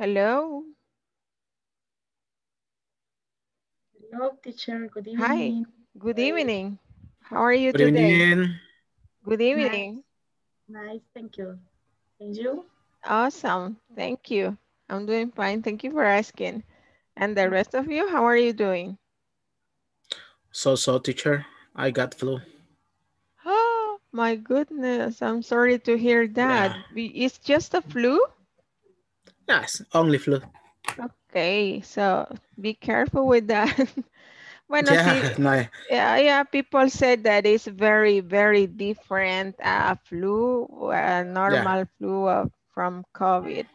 Hello. Hello, teacher. Good evening. Hi. Good evening. How are you Good today? evening. Good evening. Nice, thank you. And you? Awesome. Thank you. I'm doing fine. Thank you for asking. And the rest of you, how are you doing? So, so, teacher, I got flu. Oh, my goodness. I'm sorry to hear that. We- It's just a flu? Yes, only flu. Okay, so be careful with that. Bueno, yeah, sí, no, yeah, yeah, people said that it's very, very different uh, flu, uh, normal flu uh, from COVID.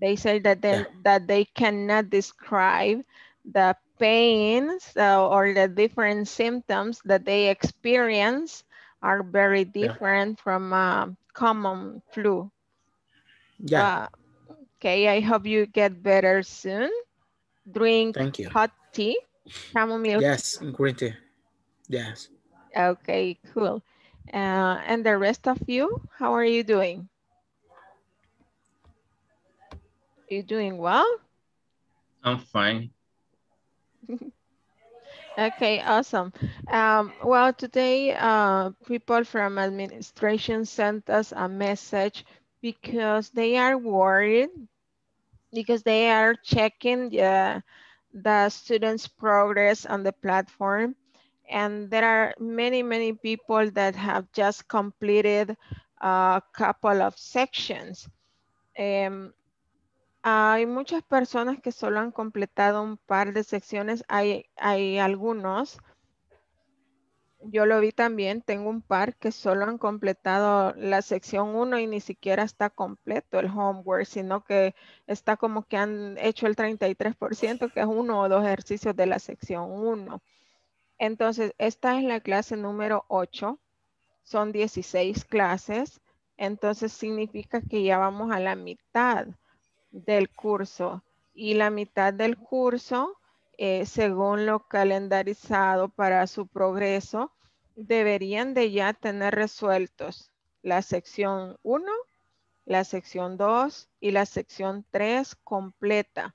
They say that then that they cannot describe the pains uh, or the different symptoms that they experience are very different from uh, common flu. yeah, Uh, okay, I hope you get better soon. Drink thank you. hot tea, chamomile Yes, green tea. Yes, Okay, cool. Uh, and the rest of you, how are you doing? You doing well? I'm fine. Okay, awesome. Um, well, today, uh, people from administration sent us a message because they are worried because they are checking the, the students' progress on the platform. And there are many, many people that have just completed a couple of sections. Em, hay muchas personas que solo han completado un par de secciones. Hay, hay algunos, yo lo vi también, tengo un par que solo han completado la sección 1 y ni siquiera está completo el homework, sino que está como que han hecho el 33%, que es uno o dos ejercicios de la sección 1. Entonces, esta es la clase número 8. Son 16 clases. Entonces, significa que ya vamos a la mitad del curso. Y la mitad del curso, eh, según lo calendarizado para su progreso, deberían de ya tener resueltos la sección 1, la sección 2 y la sección 3 completa.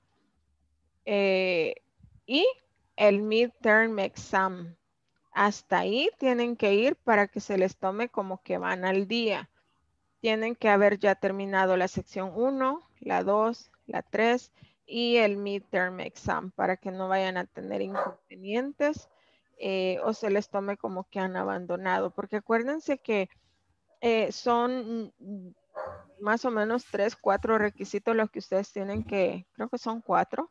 Eh, y el midterm exam. Hasta ahí tienen que ir para que se les tome como que van al día. Tienen que haber ya terminado la sección 1, la 2, la 3 y el midterm exam para que no vayan a tener inconvenientes eh, o se les tome como que han abandonado. Porque acuérdense que eh, son más o menos 3, 4 requisitos los que ustedes tienen que, creo que son 4,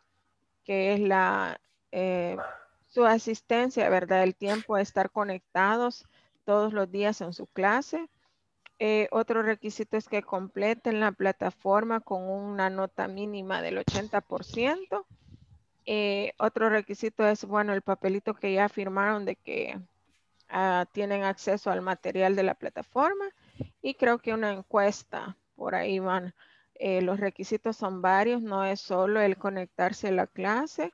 que es la eh, su asistencia, ¿verdad? El tiempo de estar conectados todos los días en su clase. Eh, otro requisito es que completen la plataforma con una nota mínima del 80%. Eh, otro requisito es, bueno, el papelito que ya firmaron de que uh, tienen acceso al material de la plataforma. Y creo que una encuesta, por ahí van. Eh, los requisitos son varios, no es solo el conectarse a la clase.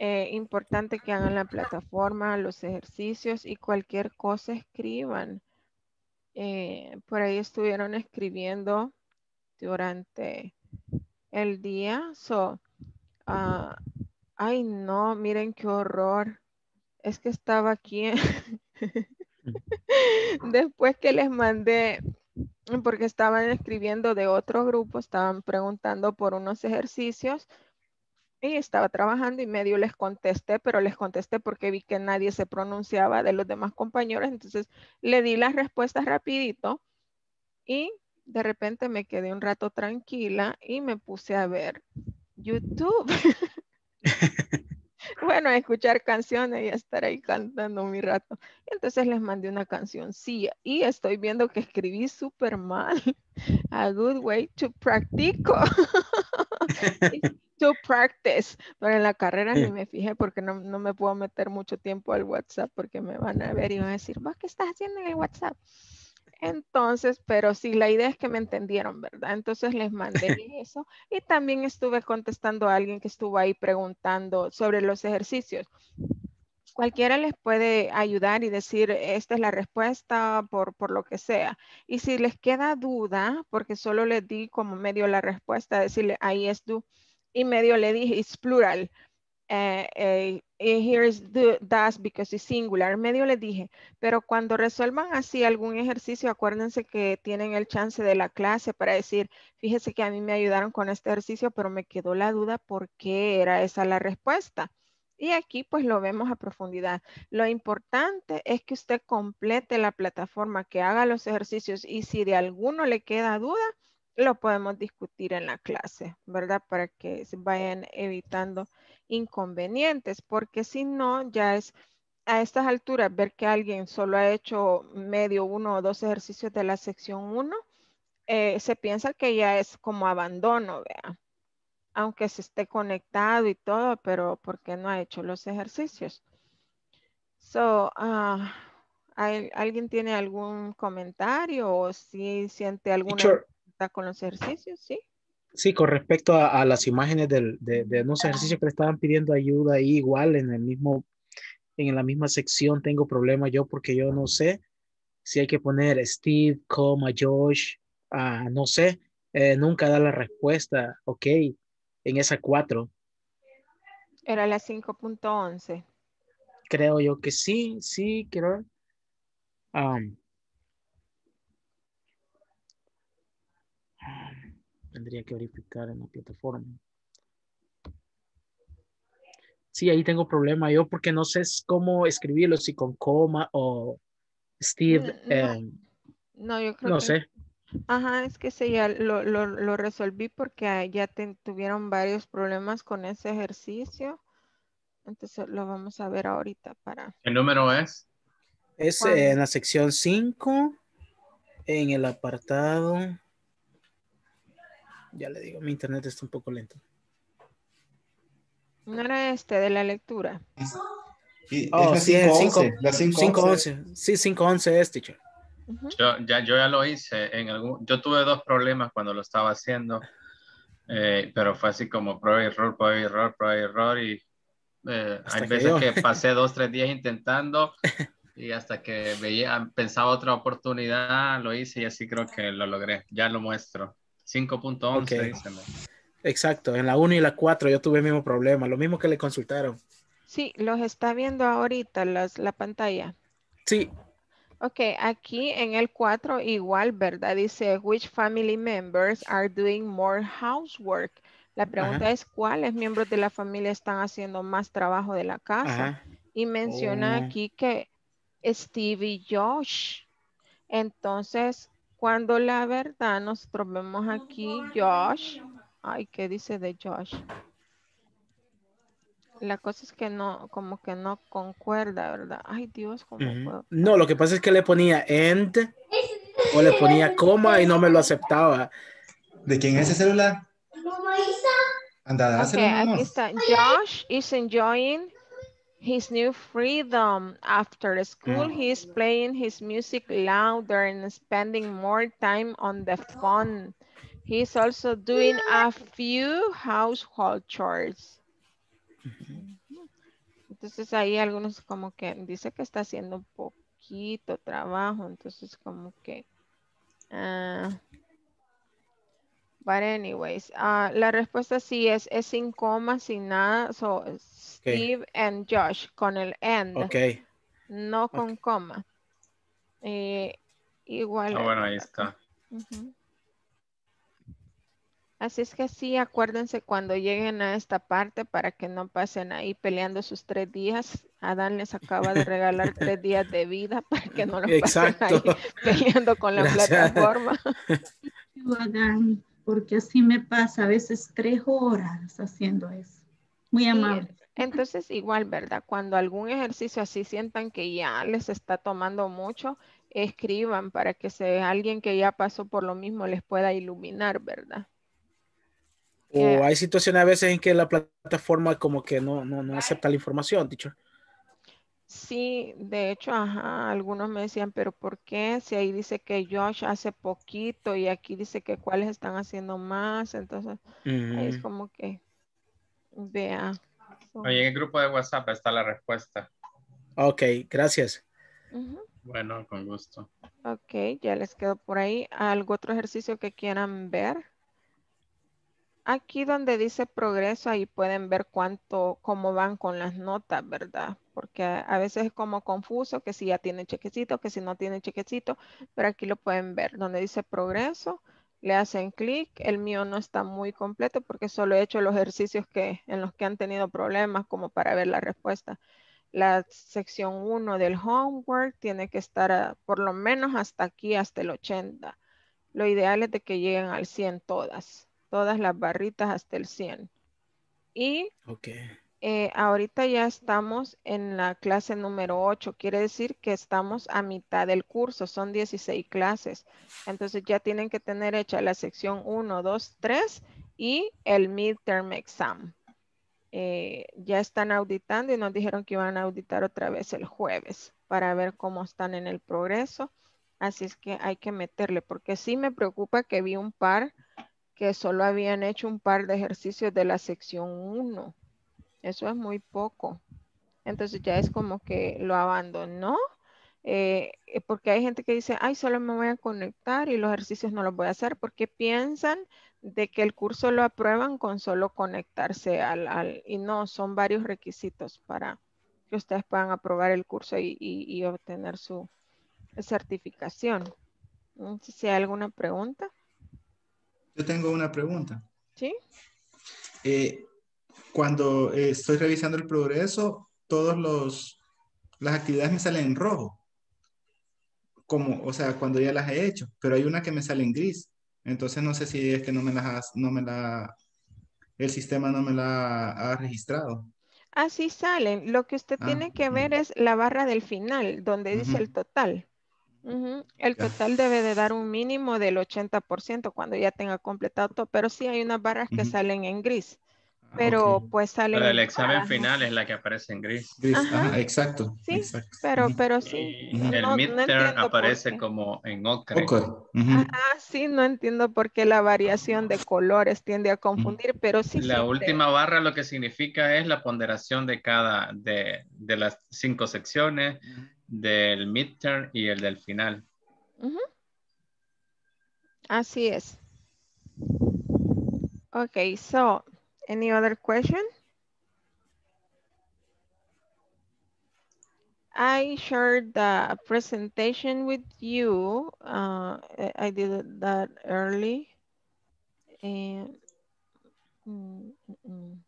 Importante que hagan la plataforma, los ejercicios y cualquier cosa escriban. Eh, por ahí estuvieron escribiendo durante el día. So, uh, ay no, miren qué horror. Es que estaba aquí. Después que les mandé, porque estaban escribiendo de otro grupo, estaban preguntando por unos ejercicios y estaba trabajando y medio les contesté, pero les contesté porque vi que nadie se pronunciaba de los demás compañeros, entonces le di las respuestas rapidito y de repente me quedé un rato tranquila y me puse a ver YouTube. bueno, a escuchar canciones y a estar ahí cantando mi rato. Entonces les mandé una canción, y estoy viendo que escribí súper mal. A good way to practico. to practice. Pero en la carrera ni me fijé porque no, no, me puedo meter mucho tiempo al WhatsApp porque me van a ver y van a decir, ¿vos qué estás haciendo en el WhatsApp? Entonces, pero sí, la idea es que me entendieron, ¿verdad? Entonces les mandé eso y también estuve contestando a alguien que estuvo ahí preguntando sobre los ejercicios. Cualquiera les puede ayudar y decir, esta es la respuesta por, por lo que sea. Y si les queda duda, porque solo les di como medio la respuesta, decirle, ahí es du y medio le dije, it's plural. Eh, eh, here is the, das because it's singular. Medio le dije, pero cuando resuelvan así algún ejercicio, acuérdense que tienen el chance de la clase para decir, fíjese que a mí me ayudaron con este ejercicio, pero me quedó la duda por qué era esa la respuesta. Y aquí pues lo vemos a profundidad. Lo importante es que usted complete la plataforma, que haga los ejercicios y si de alguno le queda duda, lo podemos discutir en la clase, ¿verdad? Para que se vayan evitando inconvenientes, porque si no, ya es a estas alturas ver que alguien solo ha hecho medio uno o dos ejercicios de la sección 1, eh, se piensa que ya es como abandono, vea aunque se esté conectado y todo, pero porque no ha hecho los ejercicios. So, uh, ¿alguien tiene algún comentario o si siente alguna con los ejercicios? Sí. Sí, con respecto a, las imágenes del, de, de unos ejercicios que le estaban pidiendo ayuda ahí igual en el mismo, en la misma sección tengo problema yo porque yo no sé si hay que poner Steve, coma, Josh, uh, no sé, eh, nunca da la respuesta, ok, en esa 4. Era la 5.11. Creo yo que sí, sí, quiero. Um, tendría que verificar en la plataforma. Sí, ahí tengo problema yo porque no sé cómo escribirlo, si con coma o Steve. No, em, no yo creo no que sé. Ajá, es que sí, ya lo, lo, lo resolví porque ya tuvieron varios problemas con ese ejercicio. Entonces lo vamos a ver ahorita para... ¿Qué número es? Es en la sección 5, en el apartado... Ya le digo, mi internet está un poco lento. ¿No era este de la lectura? oh, sí, es 5.11. Sí, 5.11 es, teacher. Yo ya, yo ya lo hice en algún, yo tuve dos problemas cuando lo estaba haciendo, eh, pero fue así como prueba y error, prueba y error, prueba y error y eh, hay veces que pasé dos, tres días intentando y hasta que veía, pensaba otra oportunidad, lo hice y así creo que lo logré. Ya lo muestro. 5.11 okay. Exacto, en la 1 y la 4 yo tuve el mismo problema, lo mismo que le consultaron. Sí, los está viendo ahorita las, la pantalla. Sí, Ok, aquí en el 4 igual, ¿verdad? Dice, which family members are doing more housework? La pregunta Ajá. es, ¿cuáles miembros de la familia están haciendo más trabajo de la casa? Ajá. Y menciona Oh. aquí que Steve y Josh. Entonces, cuando la verdad nosotros vemos aquí Josh. Ay, ¿qué dice de Josh? La cosa es que no, como que no concuerda, ¿verdad? Ay, Dios, ¿cómo puedo? No, lo que pasa es que le ponía end o le ponía coma y no me lo aceptaba. ¿De quién es ese celular? Anda, dáselo, amor. aquí está. Josh is enjoying his new freedom. After school, Mm. he is playing his music louder and spending more time on the phone. He is also doing a few household chores. Entonces ahí algunos como que dice que está haciendo un poquito trabajo, entonces como que... ah, but anyways, ah, la respuesta sí es, es sin coma, sin nada. So, Steve and Josh con el end, Ok, no con coma. Eh, igual. Ah, bueno, ahí está. Ujú. Así es que sí, acuérdense cuando lleguen a esta parte para que no pasen ahí peleando sus tres días. Adán les acaba de regalar tres días de vida para que no lo pasen exacto. ahí peleando con la Gracias. plataforma. Hagan, porque así me pasa a veces tres horas haciendo eso. Muy Sí, amable. Entonces, igual, ¿verdad? Cuando algún ejercicio así sientan que ya les está tomando mucho, escriban para que se, alguien que ya pasó por lo mismo les pueda iluminar, ¿verdad? O Eh, hay situaciones a veces en que la plataforma como que no, no, no acepta la información, teacher. Sí, de hecho, ajá, algunos me decían, pero ¿por qué? Si ahí dice que Josh hace poquito y aquí dice que cuáles están haciendo más, entonces ahí es como que vea. Oye, en el grupo de WhatsApp está la respuesta. Ok, gracias. Bueno, con gusto. Ok, ya les quedó por ahí. ¿Algo otro ejercicio que quieran ver? Aquí donde dice progreso, ahí pueden ver cuánto, cómo van con las notas, ¿verdad? Porque a veces es como confuso que si ya tiene chequecito, que si no tiene chequecito, pero aquí lo pueden ver. Donde dice progreso, le hacen clic. El mío no está muy completo porque solo he hecho los ejercicios que, en los que han tenido problemas como para ver la respuesta. La sección 1 del homework tiene que estar por lo menos hasta aquí, hasta el 80. Lo ideal es de que lleguen al 100 todas todas las barritas hasta el 100. Y eh, ahorita ya estamos en la clase número 8, quiere decir que estamos a mitad del curso, son 16 clases. Entonces ya tienen que tener hecha la sección 1, 2, 3 y el midterm exam. Eh, ya están auditando y nos dijeron que iban a auditar otra vez el jueves para ver cómo están en el progreso. Así es que hay que meterle, porque sí me preocupa que vi un par que solo habían hecho un par de ejercicios de la sección 1. Eso es muy poco. Entonces ya es como que lo abandonó. Eh, eh, porque hay gente que dice, ay, solo me voy a conectar y los ejercicios no los voy a hacer porque piensan de que el curso lo aprueban con solo conectarse al, y no, son varios requisitos para que ustedes puedan aprobar el curso y, y obtener su certificación. Si hay alguna pregunta. Yo tengo una pregunta. Sí. Eh, cuando eh, estoy revisando el progreso, todos los las actividades me salen en rojo. Como, o sea, cuando ya las he hecho, pero hay una que me sale en gris. Entonces no sé si es que no me las no me la el sistema no me la ha registrado. Así salen. Lo que usted ah, tiene que ver es la barra del final, donde dice el total. El total debe de dar un mínimo del 80% cuando ya tenga completado todo, pero sí hay unas barras que salen en gris. Ah, pero pues salen. Pero el examen final es la que aparece en gris. exacto. Sí, pero, pero sí. El midterm aparece como en ocre. Ah, sí, no entiendo por qué la variación de colores tiende a confundir, pero sí. La última barra lo que significa es la ponderación de cada, de, de las cinco secciones del midterm y el del final. Así es. Okay, so any other question? I shared the presentation with you. Uh, I did that early. And, mm, mm, mm.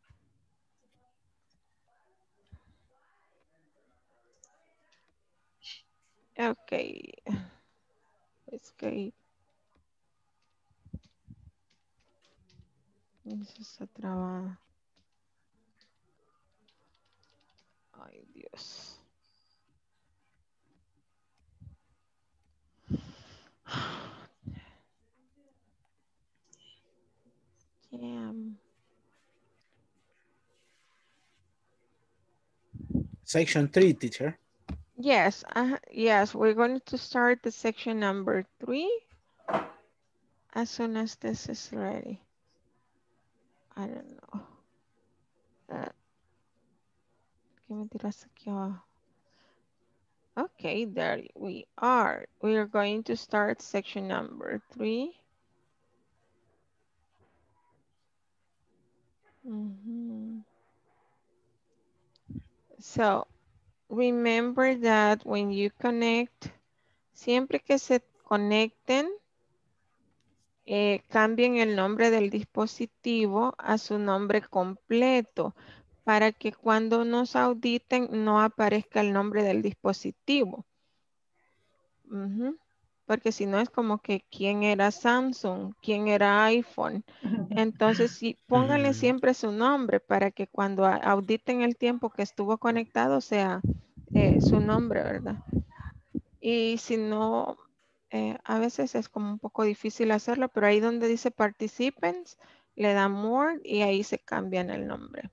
Ok. Escape. Eso traba. Ay, Dios. Damn. Section 3, teacher. Yes, uh, yes, we're going to start the section number three as soon as this is ready. I don't know. Uh, okay, there we are. We are going to start section number three. Mm -hmm. So remember that when you connect, siempre que se conecten, eh, cambien el nombre del dispositivo a su nombre completo para que cuando nos auditen no aparezca el nombre del dispositivo. Porque si no es como que quién era Samsung, quién era iPhone. Entonces, sí, pónganle siempre su nombre para que cuando auditen el tiempo que estuvo conectado sea eh, su nombre, ¿verdad? Y si no, eh, a veces es como un poco difícil hacerlo, pero ahí donde dice participants, le dan more y ahí se cambian el nombre.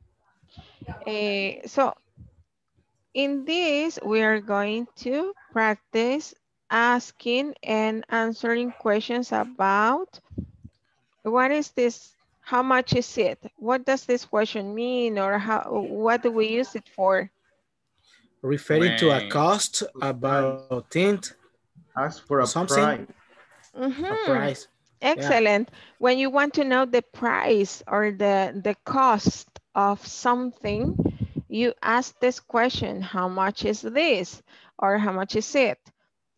Eh, so, in this, we are going to practice asking and answering questions about what is this, how much is it? What does this question mean or how, what do we use it for? Referring to a cost about tint. Ask for a something. price. Mm -hmm. A price. Excellent. Yeah. When you want to know the price or the, the cost of something, you ask this question, how much is this? Or how much is it?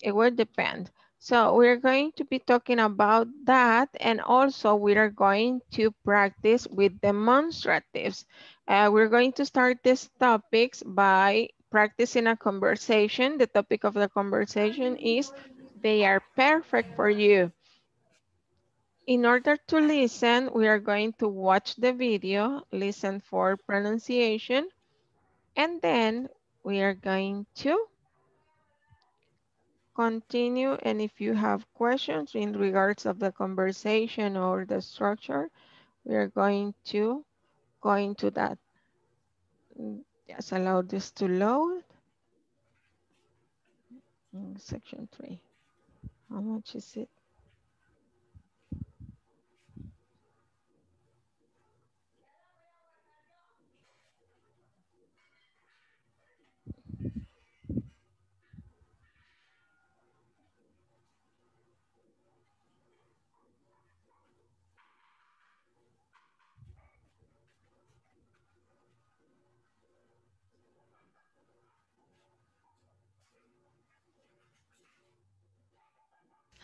It will depend. So we're going to be talking about that and also we are going to practice with demonstratives. Uh, we're going to start these topics by practicing a conversation. The topic of the conversation is they are perfect for you. In order to listen, we are going to watch the video, listen for pronunciation, and then we are going to continue and if you have questions in regards of the conversation or the structure, we are going to go into that. Yes, allow this to load. In section three. How much is it?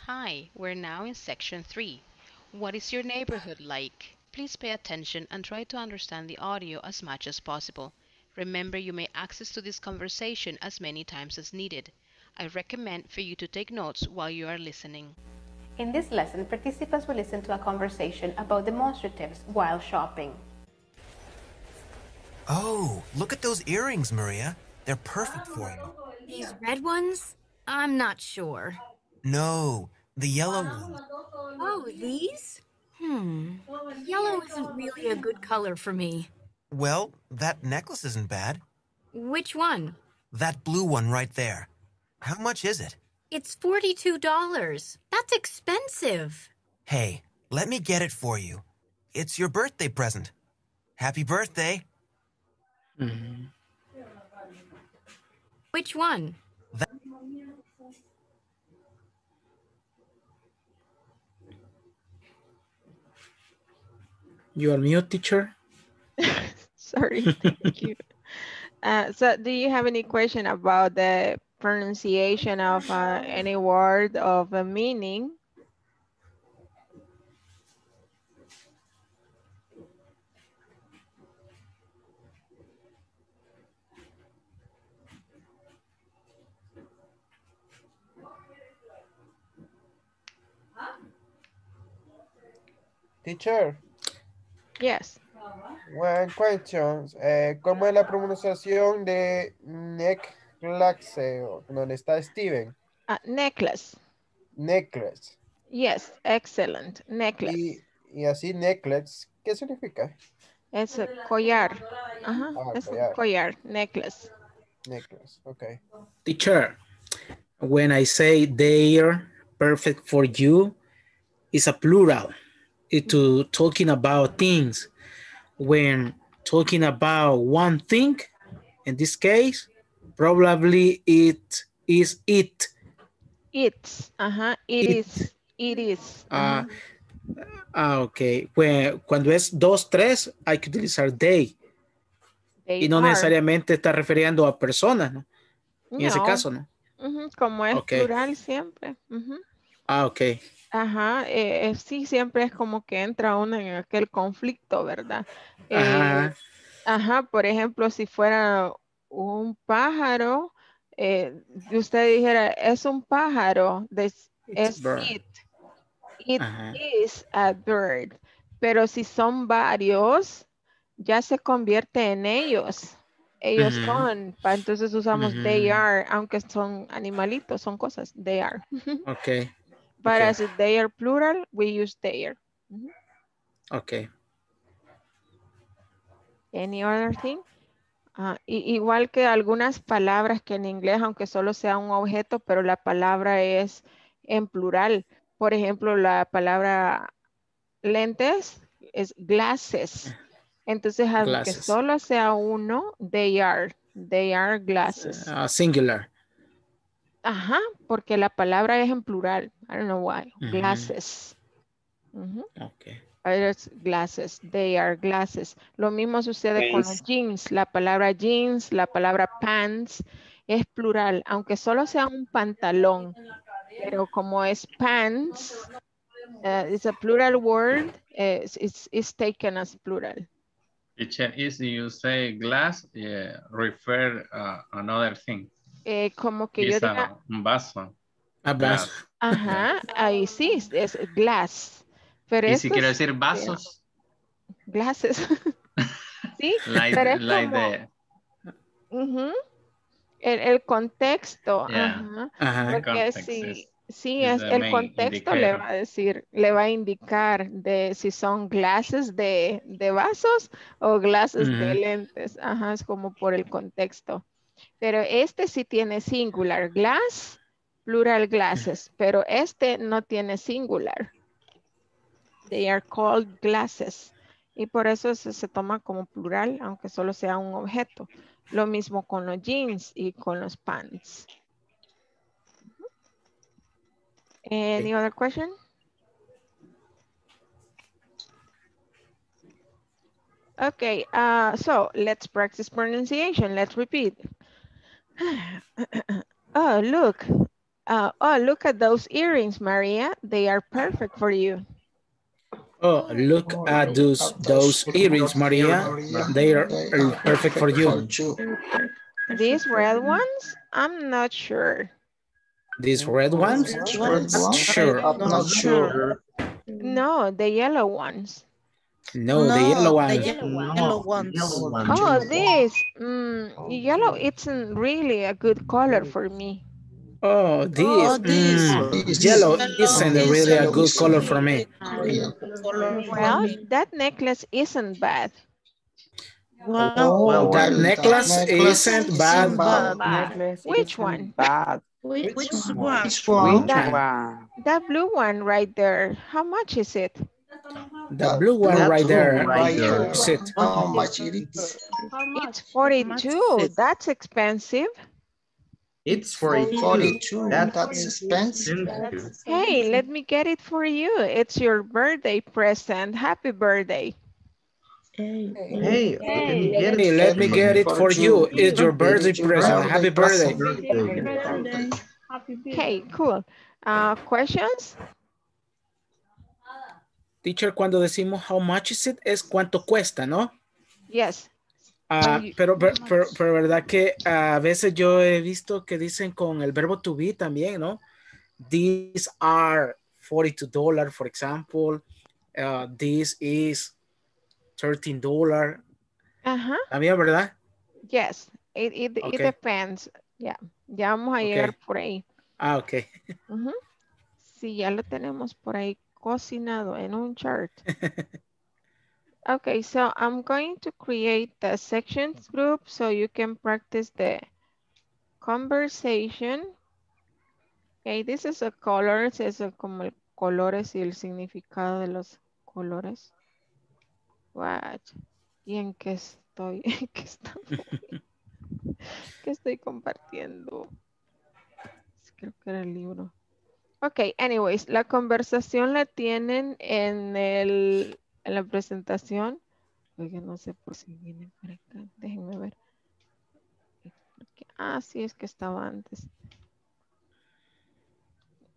Hi, we're now in section 3. What is your neighborhood like? Please pay attention and try to understand the audio as much as possible. Remember you may access to this conversation as many times as needed. I recommend for you to take notes while you are listening. In this lesson, participants will listen to a conversation about demonstratives while shopping. Oh, look at those earrings, Maria. They're perfect for you. These red ones? I'm not sure. No, the yellow one. Oh, these? Hmm. Yellow isn't really a good color for me. Well, that necklace isn't bad. Which one? That blue one right there. How much is it? It's $42. That's expensive. Hey, let me get it for you. It's your birthday present. Happy birthday. Mm -hmm. Which one? You are mute, teacher. Sorry, thank you. Uh, so do you have any question about the pronunciation of uh, any word of a meaning? Teacher. Yes. One question. Eh, ¿Cómo es la pronunciación de necklace? ¿Dónde está Steven? Uh, necklace. Necklace. Yes, excellent. Necklace. Y, y así necklace, ¿qué significa? Es collar. Ajá, Ah, es collar. collar, necklace. Necklace, okay. Teacher, when I say they're perfect for you, it's a plural. It to talking about things. When talking about one thing, in this case, probably it is it. It's, ajá, it It. is, it is. Ah, Ajá. ah, ok. When- cuando es dos, tres, hay que utilizar they. They Y no are. necesariamente está refiriendo a personas, ¿no? En ese No, caso, ¿no? ujú, como es Ok. plural siempre. ujú. Ah, ok. Ajá, eh, eh, sí, siempre es como que entra uno en aquel conflicto, ¿verdad? Eh, Ajá. ajá, por ejemplo, si fuera un pájaro, usted dijera, es un pájaro, es bird. it. It Ajá. is a bird. Pero si son varios, ya se convierte en ellos. Ellos son, pa- entonces usamos they are, aunque son animalitos, son cosas, they are. Ok. But Ok. as they are plural, we use their. Ok. Any other thing? Ah, igual que algunas palabras que en inglés, aunque solo sea un objeto, pero la palabra es en plural. Por ejemplo, la palabra lentes es glasses. Entonces, aunque Glasses. solo sea uno, they are. They are glasses. Ah, singular. Ajá, porque la palabra es en plural. I don't know why. Glasses. Okay. It's glasses, they are glasses. Lo mismo sucede con los jeans. La palabra jeans, la palabra pants es plural, aunque solo sea un pantalón. Pero como es pants, uh, it's a plural word, uh, it's, it's, taken as plural. Teacher, is you say glass, yeah, refer uh, another thing. Eh, como que yo diga... un vaso. A vaso. Ajá, ahí sí, es glass. Pero y si quiero decir vasos. Glasses. sí, like, pero es like como, the... uh -huh, el, el, contexto. Yeah. Ajá, Ajá. Porque sí, sí es, el contexto indicator. le va a decir, le va a indicar de si son glasses de, de vasos o glasses de lentes. Ajá, es como por el contexto. Pero este sí tiene singular, glass, plural glasses, pero este no tiene singular. They are called glasses. Y por eso se, se, toma como plural, aunque solo sea un objeto. Lo mismo con los jeans y con los pants. Any other question? Okay, uh, so let's practice pronunciation. Let's repeat. oh, look. Uh, oh, look at those earrings, Maria. They are perfect for you. Oh, look at those those earrings, Maria. They are perfect for you. These red ones? I'm not sure. These red ones? Not sure. I'm not sure. No, the yellow ones. No, the yellow ones. The yellow, yellow ones. Oh, this. Mm, yellow isn't really a good color for me. Oh, this, oh, this, mm, this yellow isn't this really a good color for me. Well, that necklace isn't bad. Well, well that, that necklace, necklace isn't bad. bad. Which one? Bad. Which, Which one? Which one? That, that blue one right there. How much is it? The blue one that right there. Right there. Sit. How much it is? It's 42. That's expensive. It's 42. 42. That, that's expensive. Hey, let me get it for you. It's your birthday present. Happy birthday. Hey, hey, hey, let, me get, let me get it for you. It's your birthday present. Happy birthday. Okay, cool. Uh, questions? Teacher, cuando decimos how much is it, es cuánto cuesta, ¿no? Yes. Uh, pero, pero, pero, pero, verdad que a veces yo he visto que dicen con el verbo to be también, ¿no? These are $42, for example. Uh, this is $13. Uh -huh. También, ¿verdad? Yes, it, it, okay. it depends. Yeah, ya vamos a okay. llegar por ahí. Ah, ok. Uh -huh. Sí, ya lo tenemos por ahí cocinado en un chart. Okay, so I'm going to create the sections group so you can practice the conversation. Okay, this is a colors, es como el colores y el significado de los colores. What? ¿Y en qué estoy? ¿En qué estoy? ¿Qué estoy compartiendo? Creo que era el libro. Ok, anyways, la conversación la tienen en el en la presentación. Oiga, no sé por si viene para acá. Déjenme ver. Ah, sí, es que estaba antes.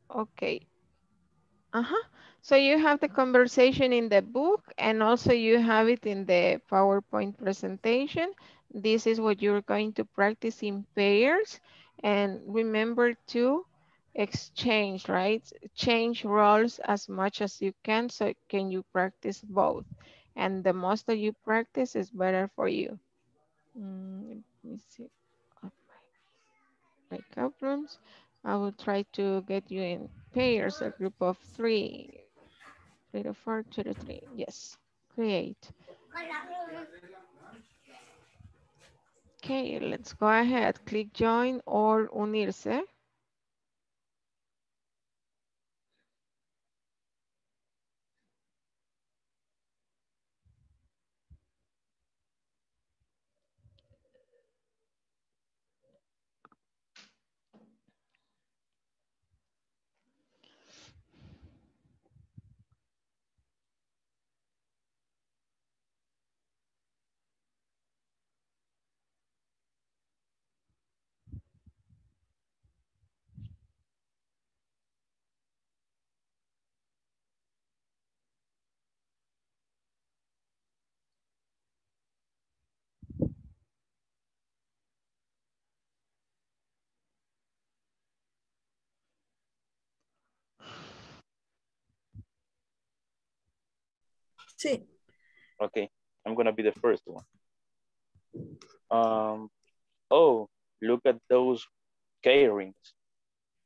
Ok. Uh-huh. So you have the conversation in the book and also you have it in the PowerPoint presentation. This is what you're going to practice in pairs. And remember to exchange, right? Change roles as much as you can so can you practice both. And the most that you practice is better for you. Mm, let me see. Breakout rooms. I will try to get you in pairs, a group of three. Three to four, two to three. Yes, create. Okay, let's go ahead. Click join or unirse. Sí. Okay, I'm gonna be the first one. Um, oh, look at those K rings.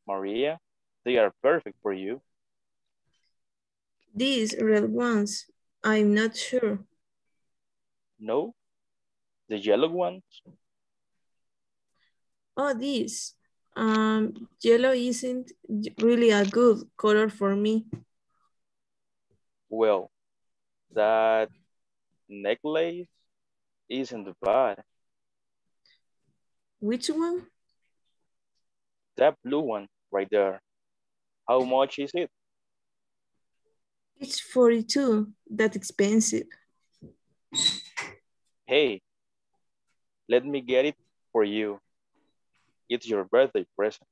Maria, they are perfect for you. These red ones, I'm not sure. No, the yellow ones. Oh, these. Um, yellow isn't really a good color for me. Well, that necklace isn't bad. Which one? That blue one right there. How much is it? It's 42. That's expensive. Hey, let me get it for you. It's your birthday present.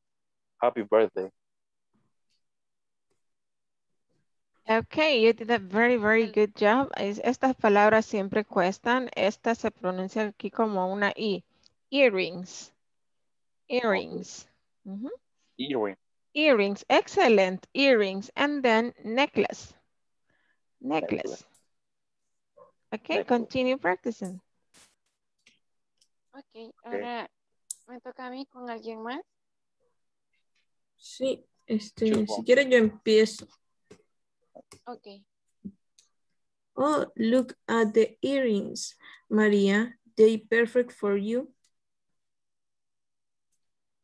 Happy birthday. Okay, you did a very, very good job. Estas palabras siempre cuestan. Esta se pronuncia aquí como una I. Earrings. Earrings. Uh -huh. Earring. Earrings, excellent. Earrings. And then necklace. Necklace. necklace. Okay, necklace. continue practicing. Ok, ahora me toca a mí con alguien más. Sí, este, si quieres yo empiezo. Ok. Oh, look at the earrings, Maria. They perfect for you.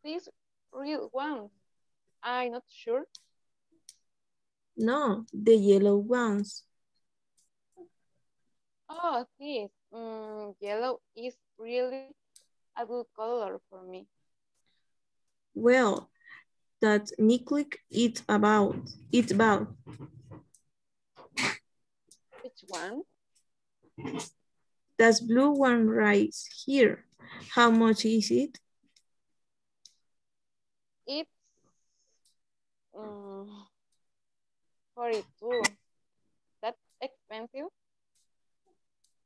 These real ones. I'm not sure. No, the yellow ones. Oh, this mm, yellow is really a good color for me. Well, that Niklik it's about. It's about. Which one? That's blue one right here. How much is it? It's um, 42. That's expensive.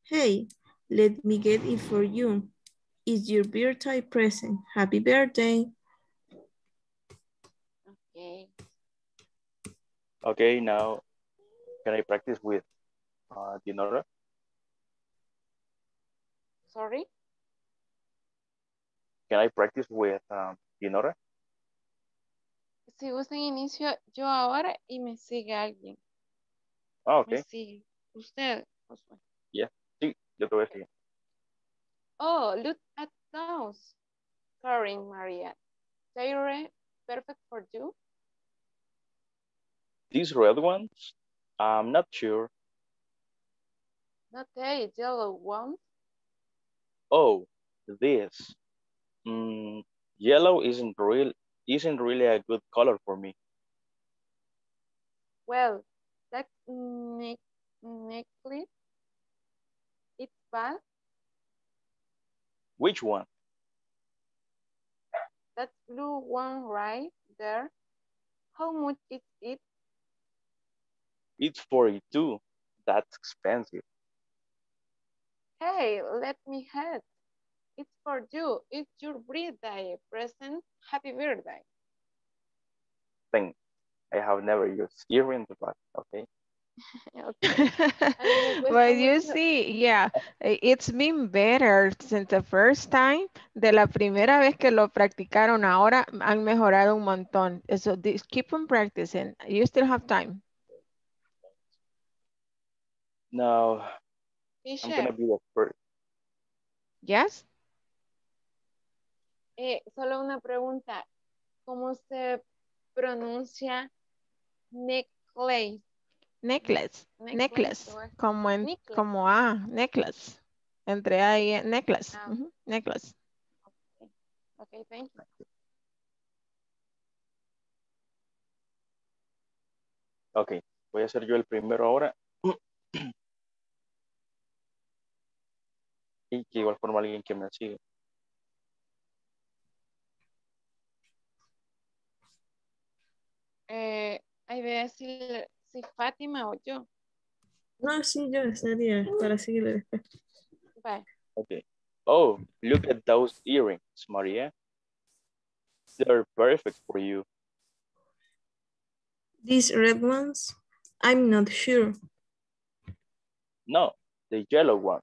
Hey, let me get it for you. It's your birthday present. Happy birthday. Okay. Okay, now can I practice with uh, Dinora? Sorry? Can I practice with um, Dinora? Si gusta inicio yo ahora y me sigue alguien. Ah, ok. Me sigue. Usted, Josué. Yeah, sí, yo te voy a seguir. Oh, look at those. Karen, Maria. They're perfect for you. These red ones? I'm not sure. Not a yellow one. Oh, this. Mm, yellow isn't real isn't really a good color for me. Well, necklace, it's bad. Which one? That blue one right there. How much is it? It's 42. That's expensive. Hey, let me have. It's for you. It's your birthday present. Happy birthday. Thanks. I have never used earrings, but okay. but you see, yeah, it's been better since the first time. De la primera vez que lo practicaron, ahora han mejorado un montón. So this, keep on practicing. You still have time. No, I'm gonna be the first. Yes. Eh, solo una pregunta. ¿Cómo se pronuncia necklace? Necklace. Necklace. Como, en, necklace. como A, necklace. Entre A y necklace. Ah. Uh -huh. Necklace. Okay. ok, thank you. Ok, voy a hacer yo el primero ahora. Y que igual forma alguien que me sigue. Eh, ahí voy a decir si Fátima o yo. No, sí, yo estaría para seguirle después. Bye. Okay. Oh, look at those earrings, Maria. They're perfect for you. These red ones? I'm not sure. No, the yellow one.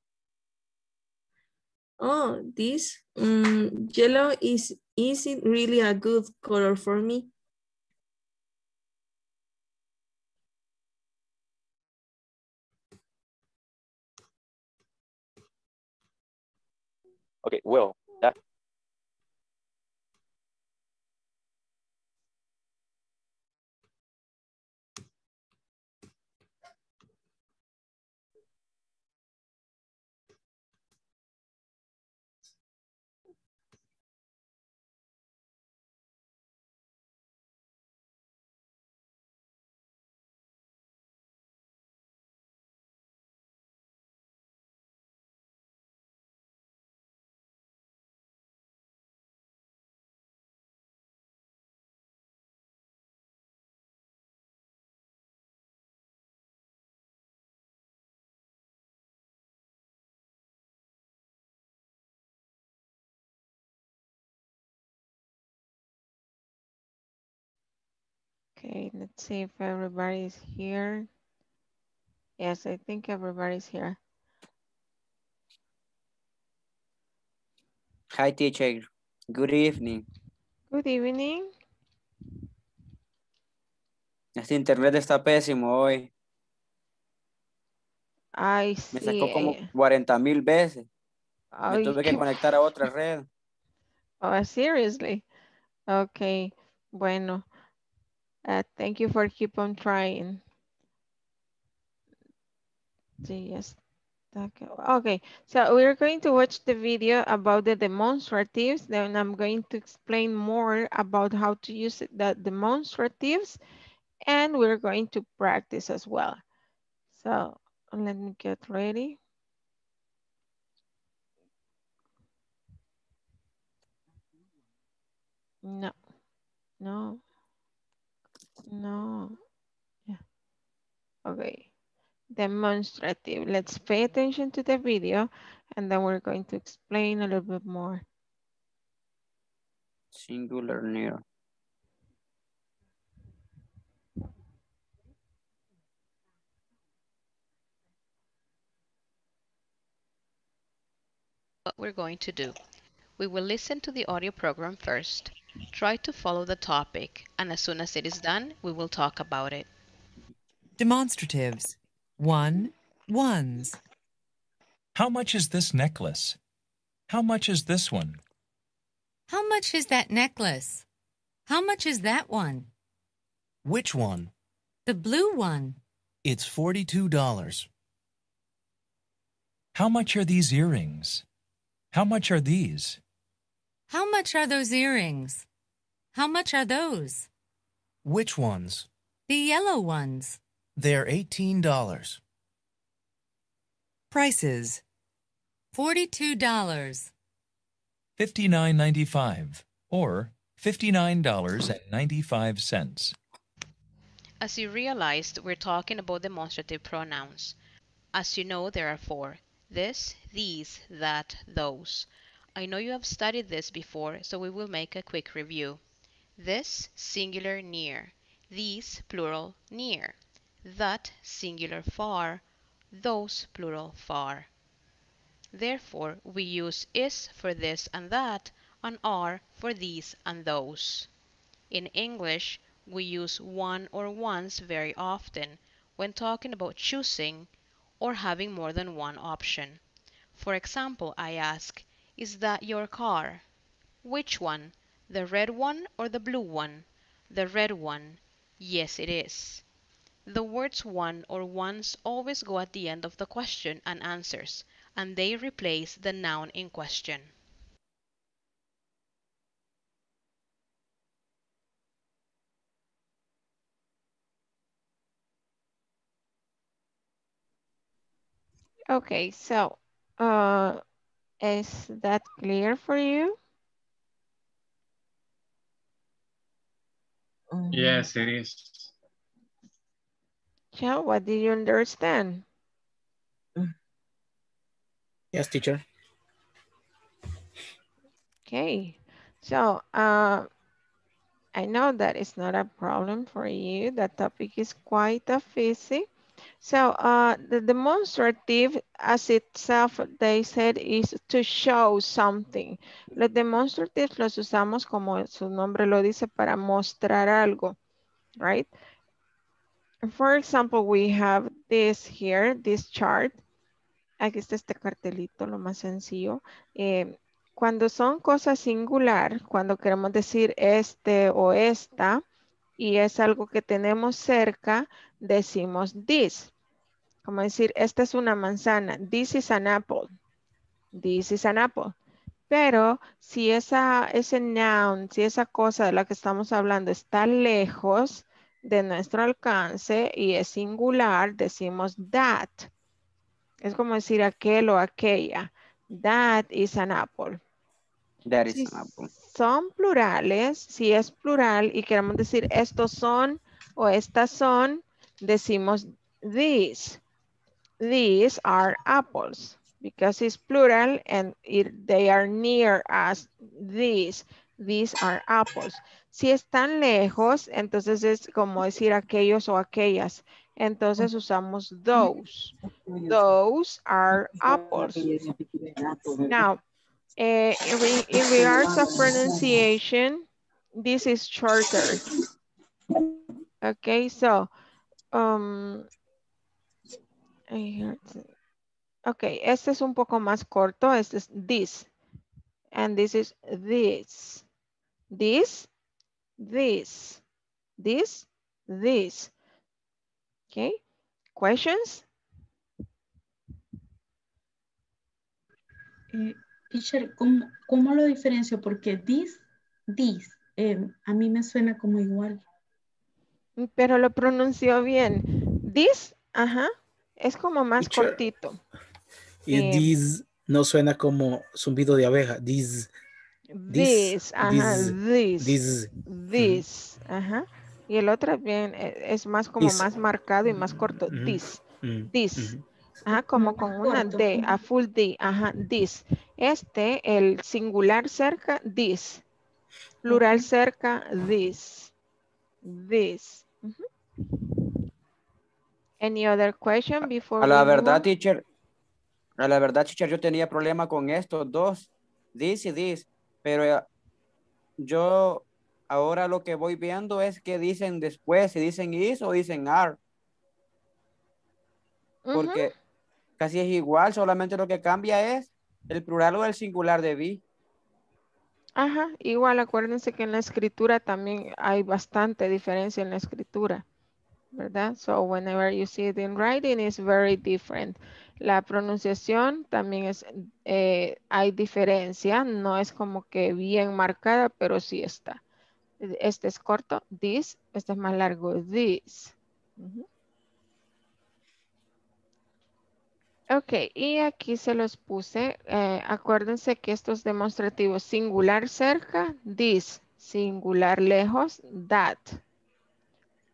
Oh, this um, yellow is isn't really a good color for me. Okay, well, Okay, let's see if everybody's here. Yes, I think everybody's here. Hi, teacher. Good evening. Good evening. Este internet está pésimo hoy. I Me see. sacó como eh. 40 mil veces. Me Ay, tuve que conectar a otra red. Oh, seriously? Okay, bueno. Uh, thank you for keep on trying. Que- Okay, so we're going to watch the video about the demonstratives. Then I'm going to explain more about how to use the demonstratives. And we're going to practice as well. So let me get ready. No, no, no. Yeah. Okay. Demonstrative. Let's pay attention to the video and then we're going to explain a little bit more. Singular near. what we're going to do. We will listen to the audio program first, try to follow the topic, and as soon as it is done, we will talk about it. Demonstratives. One, ones. How much is this necklace? How much is this one? How much is that necklace? How much is that one? Which one? The blue one. It's $42. How much are these earrings? How much are these? How much are those earrings? How much are those? Which ones? The yellow ones. They're $18. Prices. $42. $59.95 or $59.95. As you realized, we're talking about demonstrative pronouns. As you know, there are four this, these, that, those. I know you have studied this before, so we will make a quick review. This, singular, near. These, plural, near. That, singular, far. Those, plural, far. Therefore, we use is for this and that and are for these and those. In English, we use one or ones very often when talking about choosing or having more than one option. For example, I ask, Is that your car? Which one? The red one or the blue one? The red one. Yes, it is. The words one or ones always go at the end of the question and answers, and they replace the noun in question. Okay, so uh, is that clear for you? Yes, it is. Yeah, what do you understand? Yes, teacher. Okay, so uh, I know that it's not a problem for you. That topic is quite a easy. So uh, the demonstrative as itself, they said, is to show something. Los demonstratives los usamos como su nombre lo dice para mostrar algo, right? For example, we have this here, this chart. Aquí está este cartelito, lo más sencillo. Eh, cuando son cosas singular, cuando queremos decir este o esta, y es algo que tenemos cerca, decimos this. Como decir, esta es una manzana. This is an apple. This is an apple. Pero si esa, ese noun, si esa cosa de la que estamos hablando está lejos de nuestro alcance y es singular, decimos that. Es como decir aquel o aquella. That is an apple. That is Si an apple. son plurales, si es plural y queremos decir estos son o estas son, decimos these. These are apples because it's plural and it- they are near us. These, these are apples. Si están lejos, entonces es como decir aquellos o aquellas. Entonces usamos those. Those are apples. Now, eh, in, regards of pronunciation, this is shorter. Okay, so, um, Okay, este es un poco más corto. Este es this, and this is this, this, this, this, this. Okay, questions? Eh, teacher, ¿cómo, cómo lo diferencio? Porque this, this, eh, a mí me suena como igual. Pero lo pronunció bien. This, ajá, es como más Teacher. cortito. Y Eh, this no suena como zumbido de abeja. This, This, ajá, this, this. this, ajá. Y el otro bien, eh, es más como Is. más marcado y más corto. This, Mm, this. Ajá, como con una D, a full D, ajá, this. Este, el singular cerca, this. Plural cerca, this. This. Any other question before A la verdad, teacher, a la verdad, teacher, yo tenía problema con estos dos, this y this, pero eh, yo ahora lo que voy viendo es que dicen después, si dicen is o dicen are, porque casi es igual, solamente lo que cambia es el plural o el singular de be. Ajá, igual acuérdense que en la escritura también hay bastante diferencia en la escritura, ¿verdad? So whenever you see it in writing it's very different. La pronunciación también es, eh, hay diferencia, no es como que bien marcada, pero sí está. Este es corto, this, este es más largo, this. Ok, y aquí se los puse. eh, acuérdense que estos demostrativos singular cerca, this, singular lejos, that.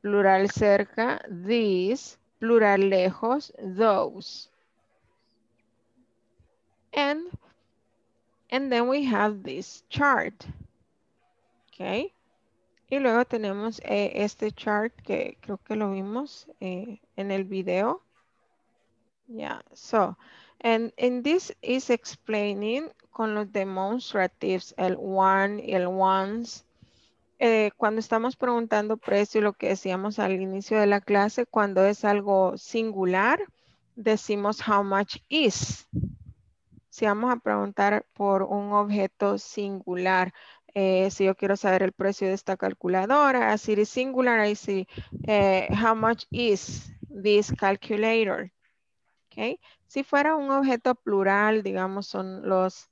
Plural cerca, these, plural lejos, those. And, and then we have this chart. Ok. Y luego tenemos eh, este chart que creo que lo vimos eh, en el video. Yeah, so, and, and this is explaining con los demonstratives, el one el ones. Eh, cuando estamos preguntando precio, lo que decíamos al inicio de la clase, cuando es algo singular, decimos how much is. Si vamos a preguntar por un objeto singular, eh, si yo quiero saber el precio de esta calculadora, así es singular, ahí sí, eh, how much is this calculator? Okay. Si fuera un objeto plural, digamos, son los,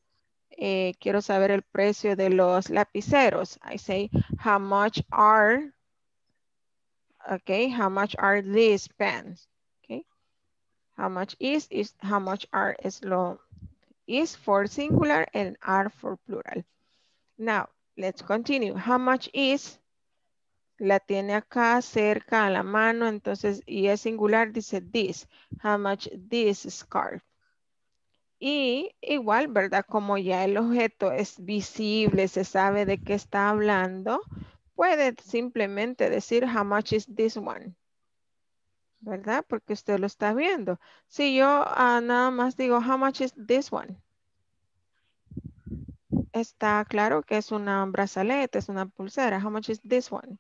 eh, quiero saber el precio de los lapiceros. I say, how much are, okay, how much are these pens? Okay. How much is, is how much are lo, is for singular and are for plural. Now, let's continue. How much is, la tiene acá cerca a la mano, entonces, y es singular, dice this. How much this scarf. Y igual, ¿verdad? Como ya el objeto es visible, se sabe de qué está hablando, puede simplemente decir how much is this one. ¿verdad? Porque usted lo está viendo. Si yo uh, nada más digo, how much is this one? Está claro que es una brazalete, es una pulsera. How much is this one?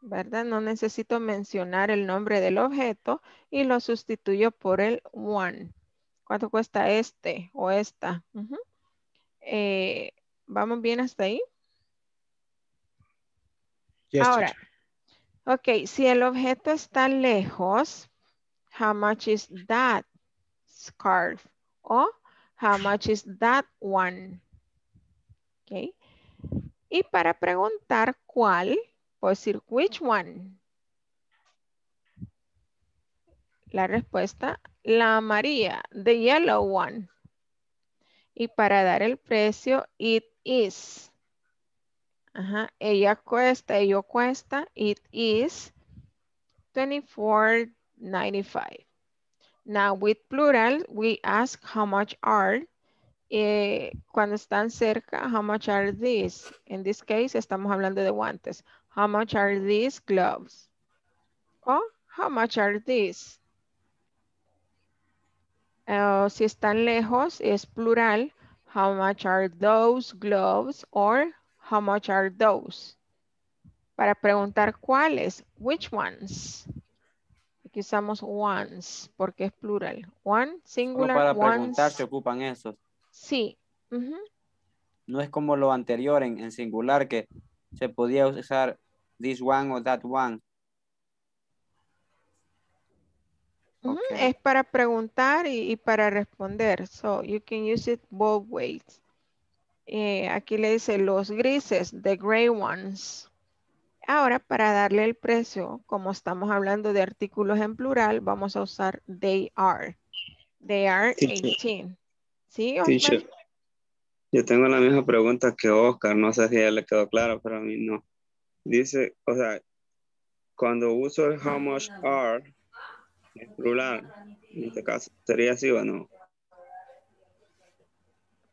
¿Verdad? No necesito mencionar el nombre del objeto y lo sustituyo por el one. ¿Cuánto cuesta este o esta? Uh -huh. eh, ¿Vamos bien hasta ahí? Yes, Ahora, ok, si el objeto está lejos, how much is that scarf? O how much is that one? Ok. Y para preguntar cuál, puedo decir which one. La respuesta, la amarilla, the yellow one. Y para dar el precio, it is. Ajá, ella cuesta, ello cuesta, it is $24.95. Now with plural, we ask how much are. Eh, cuando están cerca, how much are these? In this case, estamos hablando de guantes. How much are these gloves? O how much are these? Uh, si están lejos, es plural. How much are those gloves? Or how much are those? Para preguntar cuáles, which ones? Aquí usamos ones porque es plural. One, singular, Solo para ones. preguntar se ocupan esos. Sí. No es como lo anterior en, en singular que se podía usar this one o that one. Es para preguntar y, y para responder. So you can use it both ways. Eh, aquí le dice los grises, the gray ones. Ahora para darle el precio, como estamos hablando de artículos en plural, vamos a usar they are. They are Teacher. 18. ¿Sí? Teacher, yo tengo la misma pregunta que Oscar, no sé si a él le quedó claro, pero a mí no. Dice, o sea, cuando uso el how much are, en plural, en este caso, ¿sería así o no?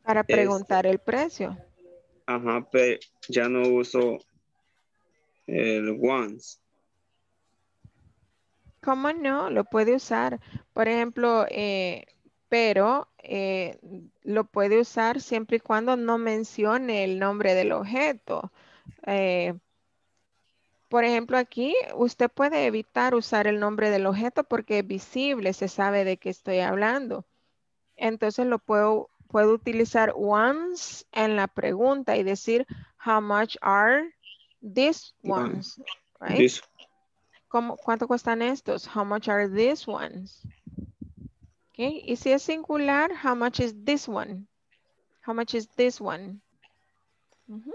Para preguntar el precio. Ajá, pero ya no uso el once. ¿Cómo no? Lo puede usar. Por ejemplo, eh, pero eh, lo puede usar siempre y cuando no mencione el nombre del objeto. Eh, por ejemplo, aquí usted puede evitar usar el nombre del objeto porque es visible, se sabe de qué estoy hablando. Entonces lo puedo, puedo utilizar once en la pregunta y decir how much are these ones, right? This. ¿Cómo- ¿Cuánto cuestan estos? How much are these ones? Okay. Y si es singular, how much is this one? How much is this one? Ujú.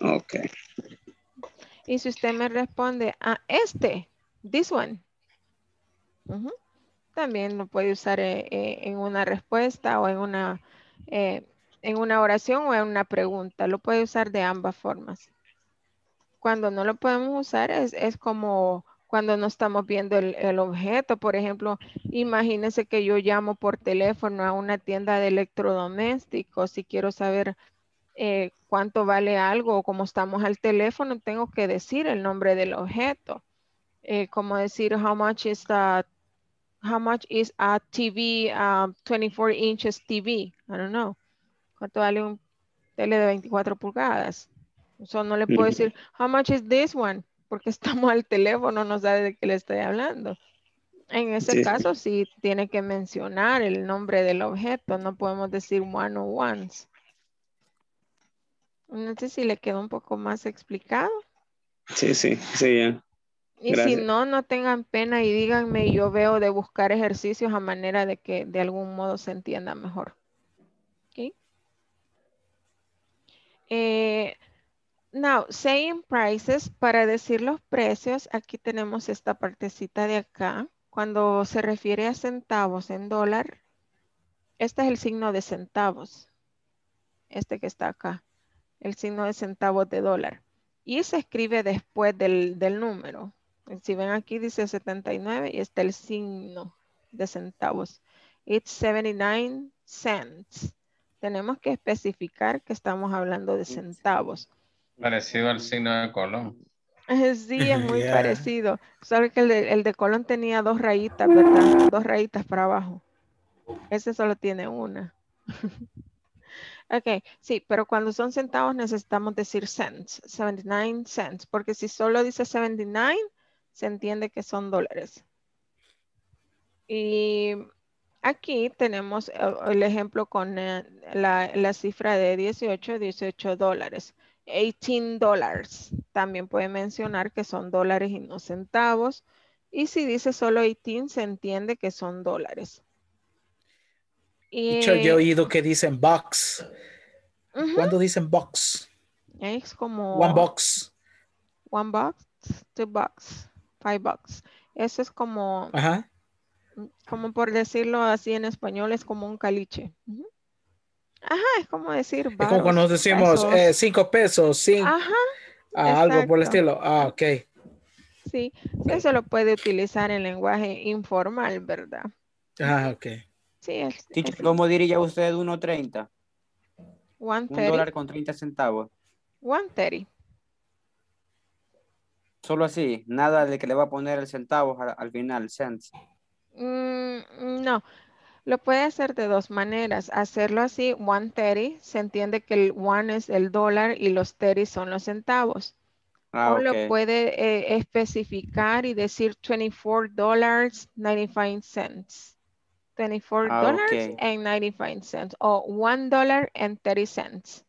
Ok. Y si usted me responde a este, this one, también lo puede usar eh, eh, en una respuesta o en una, eh, en una oración o en una pregunta. Lo puede usar de ambas formas. Cuando no lo podemos usar es, es como cuando no estamos viendo el, el objeto. Por ejemplo, imagínense que yo llamo por teléfono a una tienda de electrodomésticos y quiero saber eh, cuánto vale algo o como estamos al teléfono, tengo que decir el nombre del objeto. Eh, como decir, how much is the, how much is a TV, um, 24 inches TV? I don't know. ¿Cuánto vale un tele de 24 pulgadas? So, no le puedo decir, how much is this one? Porque estamos al teléfono, no sabe de qué le estoy hablando. En ese Sí, caso, sí tiene que mencionar el nombre del objeto. No podemos decir one o ones. No sé si le quedó un poco más explicado. Sí, sí, sí, ya. Y si no, no tengan pena y díganme, yo veo de buscar ejercicios a manera de que de algún modo se entienda mejor. ¿Ok? Eh, now, saying prices, para decir los precios, aquí tenemos esta partecita de acá. Cuando se refiere a centavos en dólar, este es el signo de centavos. Este que está acá. El signo de centavos de dólar. Y se escribe después del, del número. Si ven aquí dice 79 y está el signo de centavos. It's 79 cents. Tenemos que especificar que estamos hablando de centavos. Parecido al signo de Colón. Sí, es muy Yeah. parecido. Solo que el de, el de Colón tenía dos rayitas, ¿verdad? Dos rayitas para abajo. Ese solo tiene una. Ok, sí, pero cuando son centavos necesitamos decir cents, 79 cents, porque si solo dice 79, se entiende que son dólares. Y aquí tenemos eh, el ejemplo con eh, la, cifra de 18, 18 dólares. 18 dólares. También puede mencionar que son dólares y no centavos. Y si dice solo 18, se entiende que son dólares. Teacher, yo he oído que dicen box. ¿Cuándo dicen box? Es como... One box. One box, two bucks, five bucks. Eso es como, Ajá. como por decirlo así en español, es como un caliche. Ajá, es como decir Es como cuando decimos pesos. eh, cinco pesos, cinco, Ajá, ah, algo por el estilo. Ah, ok. sí. Eso lo puede utilizar en lenguaje informal, ¿verdad? Ah, ok. Sí, es, Teacher, ¿cómo diría usted 1.30? Un 130. dólar con 30 centavos. 130. Solo así, nada de que le va a poner el centavo al, al final, cents. Mm, no, lo puede hacer de dos maneras. Hacerlo así, 130, se entiende que el one es el dólar y los 30 son los centavos. Ah, o lo ok. puede eh, especificar y decir 24 dólares 95 cents. 24 Ah, dólares ok. and 95 cents o 1 dólar and 30 cents.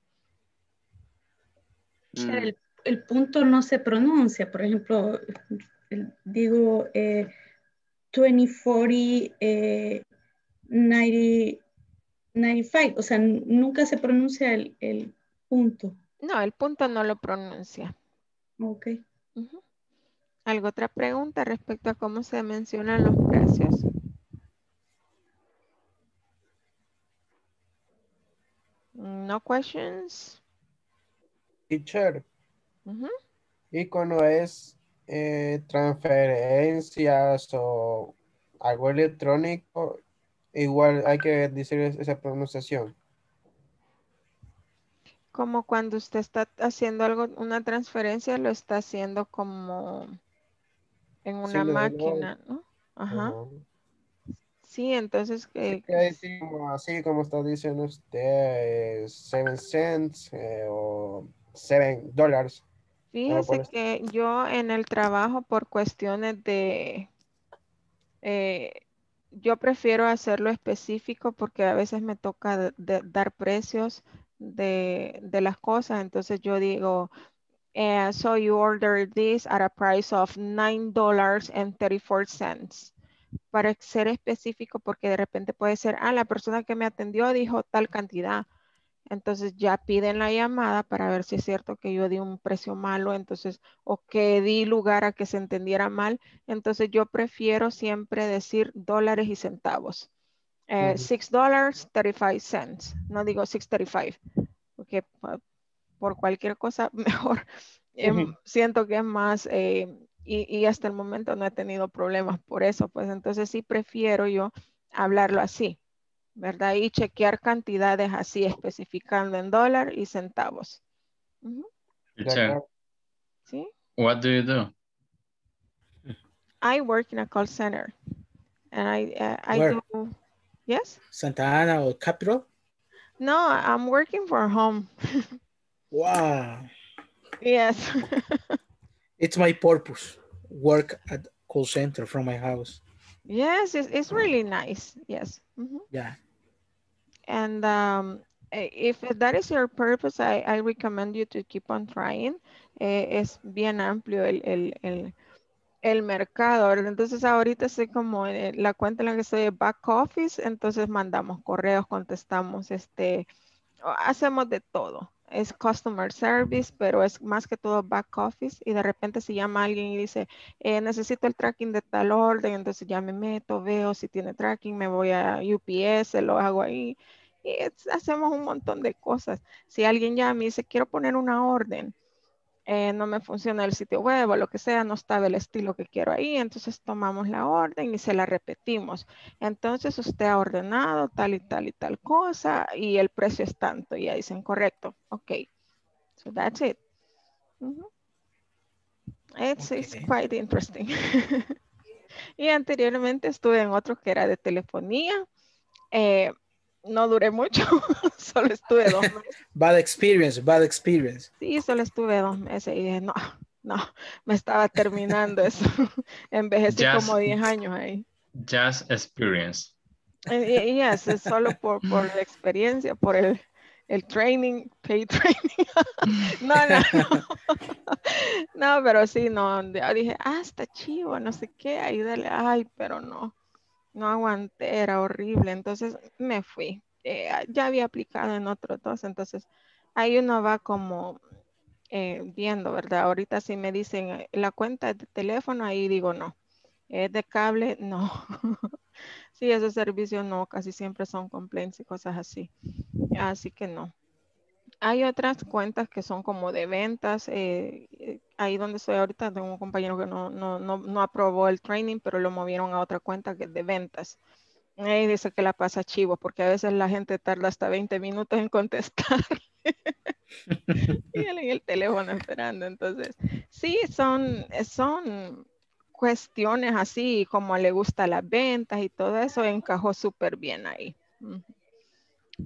Mm. El, el punto no se pronuncia. Por ejemplo, digo eh, 20, 40, eh, 90, 95. O sea, nunca se pronuncia el, el punto. No, el punto no lo pronuncia. Ok. Ujú. ¿Alguna otra pregunta respecto a cómo se mencionan los precios? No questions. Teacher, Ujú. y cuando es eh, transferencias o algo electrónico, igual hay que decir es- esa pronunciación. Como cuando usted está haciendo algo, una transferencia, lo está haciendo como en una Sí, máquina, ¿no? Ajá. Ajá. Sí, entonces... Sí, como, así como está diciendo usted, eh, 7 cents eh, o 7 dólares. Fíjese que yo en el trabajo por cuestiones de... Eh, yo prefiero hacerlo específico porque a veces me toca de, de, dar precios de, de las cosas, entonces yo digo, eh, so you order this at a price of $9.34. Para ser específico, porque de repente puede ser, ah, la persona que me atendió dijo tal cantidad. Entonces ya piden la llamada para ver si es cierto que yo di un precio malo, entonces, o que di lugar a que se entendiera mal. Entonces yo prefiero siempre decir dólares y centavos. Eh. Six dollars, 35 cents. No digo 6.35, porque pa- por cualquier cosa mejor. em, siento que es más, eh, y, y hasta el momento no he tenido problemas por eso, pues entonces sí prefiero yo hablarlo así, ¿verdad? Y chequear cantidades así, especificando en dólar y centavos. Ujú, Teacher, ¿Sí? what do you do? I work in a call center. And I, uh, I Where? do, yes? Santa Ana or Capital? No, I'm working from home. Wow. Yes. It's my purpose. Work at call center from my house. Yes, it's, it's really nice. Yes. Mhm. Yeah. And um, eh, if that is your purpose, I, I recommend you to keep on trying. Eh, es bien amplio el, el, el, el mercado, ¿verdad? Entonces ahorita estoy como en la cuenta en la que estoy de back office, entonces mandamos correos, contestamos, este, hacemos de todo. Es customer service, pero es más que todo back office y de repente si llama alguien y dice, eh, necesito el tracking de tal orden, entonces ya me meto, veo si tiene tracking, me voy a UPS, lo hago ahí y es- hacemos un montón de cosas. Si alguien llama y dice, quiero poner una orden, eh, no me funciona el sitio web o lo que sea, no está del estilo que quiero ahí, entonces tomamos la orden y se la repetimos. Entonces usted ha ordenado tal y tal y tal cosa y el precio es tanto. Y ya dicen, correcto, ok. So that's it. It's, it's quite interesting. y anteriormente estuve en otro que era de telefonía. Eh, no duré mucho, solo estuve dos meses. Bad experience, bad experience. Sí, solo estuve dos meses y dije, no, no, me estaba terminando eso. Envejecí Just- como 10 años ahí. Just experience. Y, y yes, es solo por, por la experiencia, por el, el training, pay training. no, no, no. No, pero sí, no, dije, ah, está chivo, no sé qué, ayúdale, ay, pero no, no aguanté, era horrible, entonces me fui. Eh, ya había aplicado en otros dos, entonces ahí uno va como eh, viendo, ¿verdad? Ahorita si me dicen eh, la cuenta de teléfono, ahí digo no. Es de cable, no. sí, esos servicios no, casi siempre son complaints y cosas así. Así que no. Hay otras cuentas que son como de ventas. eh, eh, ahí donde estoy ahorita tengo un compañero que no, no, no, no aprobó el training, pero lo movieron a otra cuenta que es de ventas. Ahí dice que la pasa chivo, porque a veces la gente tarda hasta 20 minutos en contestar. y él en el teléfono esperando. Entonces, sí, son, son cuestiones así, como le gusta las ventas y todo eso, encajó súper bien ahí. Ujú.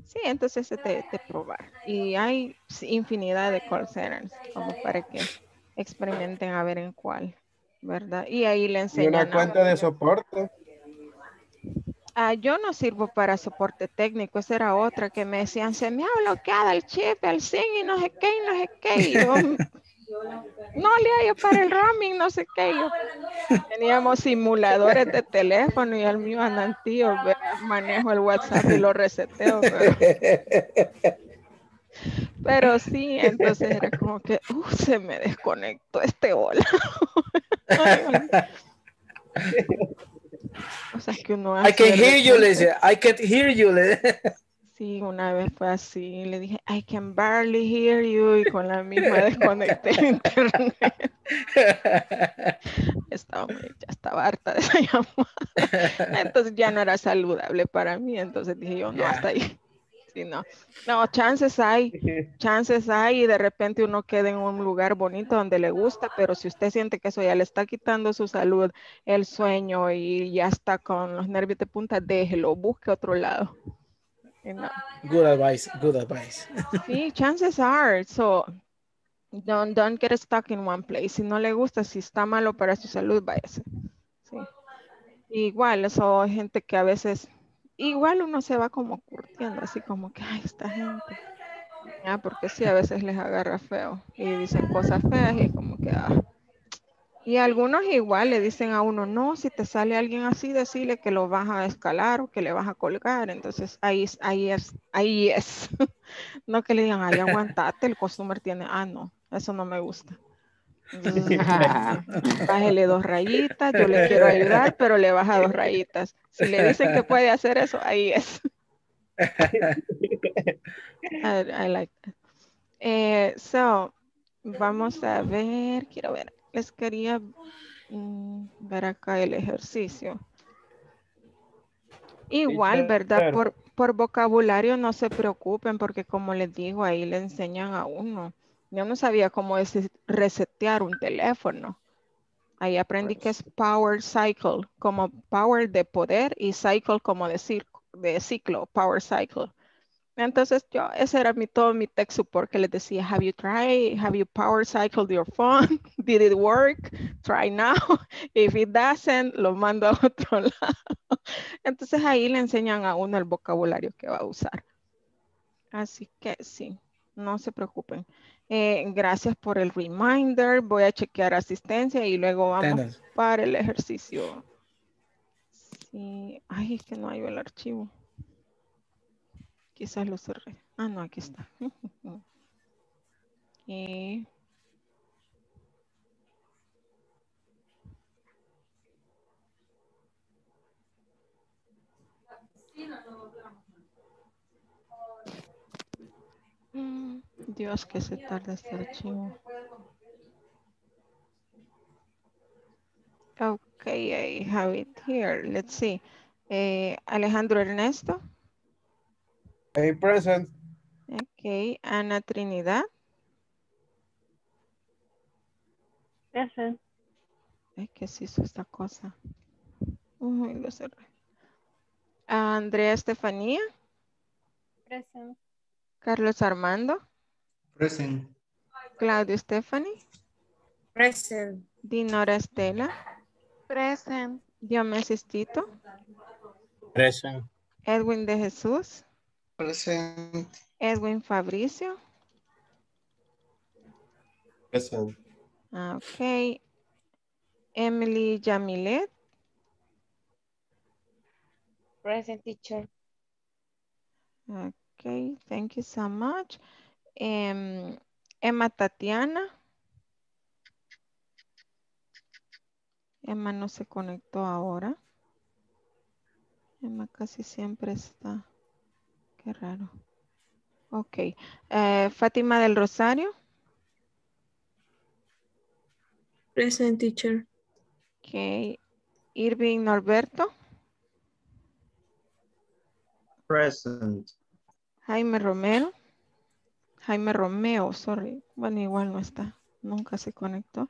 Sí, entonces de, de probar. Y hay infinidad de call centers, como para que experimenten a ver en cuál, ¿verdad? Y ahí le Y enseñan. una a- cuenta de soporte. Ah, yo no sirvo para soporte técnico, esa era otra que me decían, se me ha bloqueado el chip, el SIM y no sé qué, y no sé qué. Y yo, no le hallo para el roaming, no sé qué. yo, teníamos simuladores de teléfono y el mío andan tío, ve, manejo el WhatsApp y lo reseteo. Pero, pero sí, entonces era como que, uh, se me desconectó este bola. Cosas que uno I can hear you, le dice. I can hear you. le- Sí, una vez fue así, le dije, I can barely hear you, y con la misma desconecté el internet. Estaba muy- ya estaba harta de esa llamada. Entonces ya no era saludable para mí, entonces dije yo, no, hasta ahí. Sí, no. No, chances hay, chances hay y de repente uno queda en un lugar bonito donde le gusta, pero si usted siente que eso ya le está quitando su salud, el sueño y ya está con los nervios de punta, déjelo, busque otro lado. Y no. Good advice, good advice. Sí, chances are. So, don't, don't get stuck in one place. Si no le gusta, si está malo para su salud, váyase. Sí. Igual, eso hay gente que a veces, igual uno se va como curtiendo, así como que, ay, esta gente. Ah, porque sí, a veces les agarra feo y dicen cosas feas y como que, ah. Y algunos igual le dicen a uno, no, si te sale alguien así, decirle que lo vas a escalar o que le vas a colgar. Entonces ahí, es- ahí es, ahí es. No que le digan, ay, aguantate, el customer tiene, ah, no, eso no me gusta. Mm, Bájele dos rayitas, yo le quiero ayudar, pero le baja dos rayitas. Si le dicen que puede hacer eso, ahí es. I, I like that. Eh, so, vamos a ver, quiero ver, les quería mm, ver acá el ejercicio. Igual. ¿verdad? Por, por vocabulario no se preocupen porque como les digo, ahí le enseñan a uno. Yo no sabía cómo es resetear un teléfono. Ahí aprendí que es power cycle, como power de poder y cycle como de, de ciclo, power cycle. Entonces yo, ese era mi, todo mi tech support que les decía, have you tried, have you power cycled your phone? Did it work? Try now. If it doesn't, lo mando a otro lado. Entonces ahí le enseñan a uno el vocabulario que va a usar. Así que sí, no se preocupen. Eh, gracias por el reminder. Voy a chequear asistencia y luego vamos para el ejercicio. Sí, ay, es que no hay el archivo. Quizás lo cerré. Ah, no, aquí está. Y Mm, Dios, que se tarda este archivo. Okay, I have it here. Let's see. Eh, Alejandro Ernesto. Present. Okay, Ana Trinidad. Present. Es que se hizo esta cosa. Uy, lo cerré. Andrea Estefanía. Present. Carlos Armando. Present. Claudio Stephanie. Present. Dinora Estela. Present. Diomedes Tito. Present. Edwin de Jesús. Present. Edwin Fabricio. Present. Ah, Ok. Emily Yamilet. Present teacher. Okay, thank you so much. Em, Emma Tatiana. Emma no se conectó ahora. Emma casi siempre está. Qué raro. Ok. Eh, Fátima del Rosario. Present teacher. Ok. Irving Norberto. Present. Jaime Romero. Jaime Romeo, sorry. Bueno, igual no está. Nunca se conectó.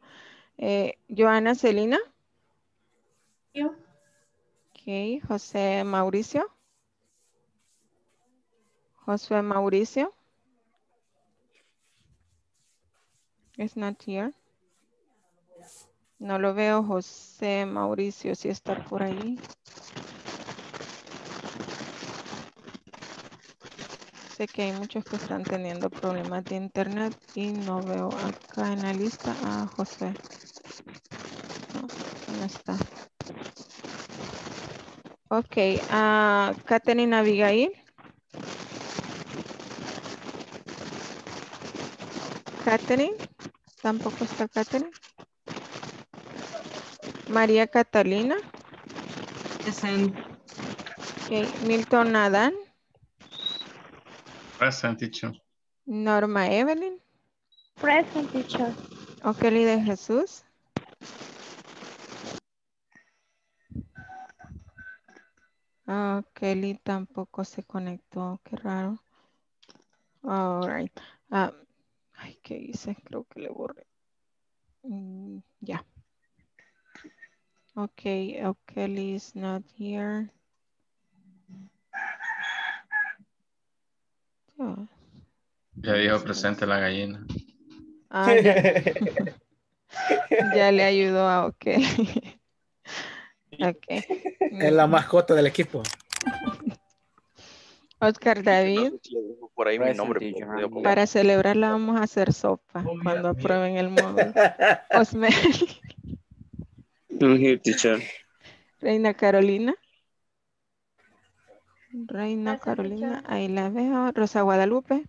Eh, Joana Celina. Ok. José Mauricio. Josué Mauricio. It's not here. No lo veo, José Mauricio, si está por ahí. Sé que hay muchos que están teniendo problemas de internet y no veo acá en la lista a José. No, está. Ok, a Catherine Abigail. Catherine, tampoco está Catherine. María Catalina. Present. Ok, Milton Adán. Present teacher. Norma Evelyn. Present teacher. Okeli de Jesús. Ah, Kelly tampoco se conectó, qué raro. All right. Ah, ay, ¿qué hice? Creo que le borré. Mm, ya. Okay, Kelly is not here. Oh, Ya dijo presente la gallina. Ah, ya. Ya le ayudó a OK. Ok. Es la mascota del equipo. Oscar David. Por ahí mi Present, nombre. Para celebrarla vamos a hacer sopa cuando aprueben el módulo. Osmel. I'm here, teacher. Reina Carolina. Reina Carolina, ahí la veo. Rosa Guadalupe.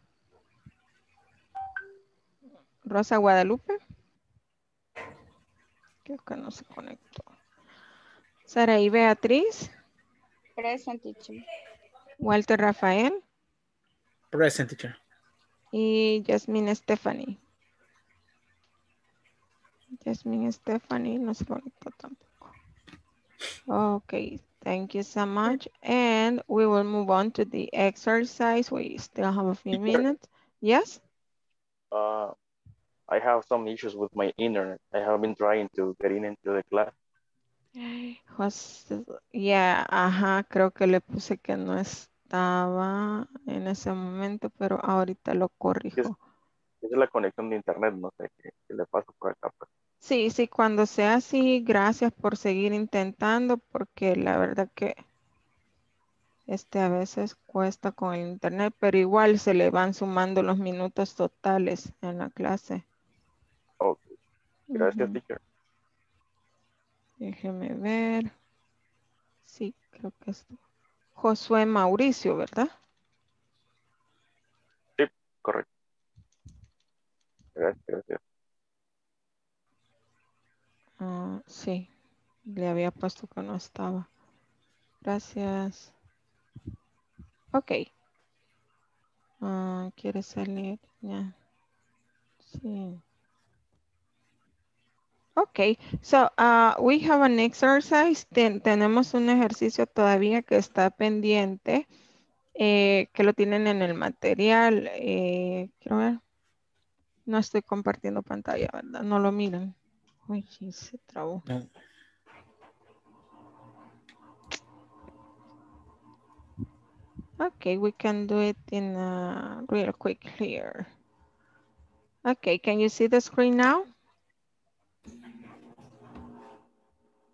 Rosa Guadalupe. Creo que no se conectó. Saraí Beatriz. Present teacher. Walter Rafael. Present teacher. Y Jasmine Stephanie. Jasmine Stephanie no se conectó tampoco. Okay, thank you so much. And we will move on to the exercise. We still have a few minutes. Yes? Uh, I have some issues with my internet. I have been trying to get in into the class. José- Yeah, ajá, creo que le puse que no estaba en ese momento, pero ahorita lo corrijo. Esa es la conexión de internet, no sé qué, qué le pasa por acá. pues. Sí, sí, cuando sea así, gracias por seguir intentando, porque la verdad que este a veces cuesta con el internet, pero igual se le van sumando los minutos totales en la clase. Ok. Gracias, Ujú. teacher. Déjeme ver. Sí, creo que es Josué Mauricio, ¿verdad? Sí, correcto. Gracias, gracias. Ah, sí, le había puesto que no estaba. Gracias. Ok. Ah, ¿Quiere salir? Ya. Sí. Ok, so uh, we have an exercise. Ten- tenemos un ejercicio todavía que está pendiente, eh, que lo tienen en el material. eh, quiero ver. No estoy compartiendo pantalla, ¿verdad? No lo miren. Uy, se trabó. No. Okay, we can do it in uh, real quick here. Okay, can you see the screen now?